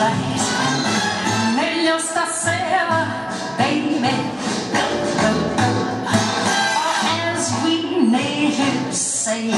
right Meglio stasera, As we natives say